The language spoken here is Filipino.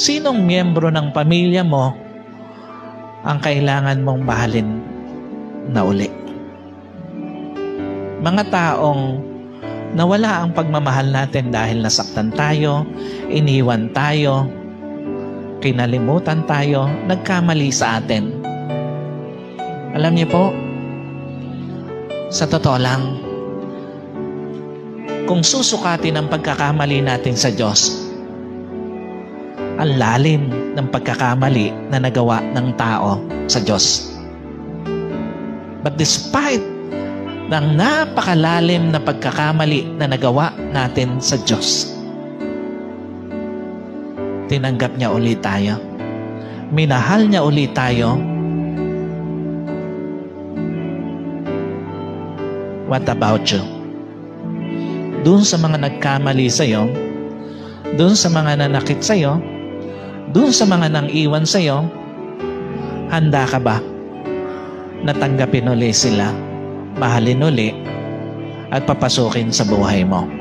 Sinong miyembro ng pamilya mo ang kailangan mong mahalin na uli? Mga taong nawala ang pagmamahal natin dahil nasaktan tayo, iniwan tayo, kinalimutan tayo, nagkamali sa atin. Alam niyo po, sa totoo lang, kung susukatin ang pagkakamali natin sa Diyos, ang lalim ng pagkakamali na nagawa ng tao sa Diyos. But despite ng napakalalim na pagkakamali na nagawa natin sa Diyos, tinanggap niya ulit tayo. Minahal niya ulit tayo. What about you? Doon sa mga nagkamali sa iyo, doon sa mga nanakit sa iyo, doon sa mga nang iwan sa iyo, handa ka ba na tanggapin uli sila, mahalin uli, at papasukin sa buhay mo?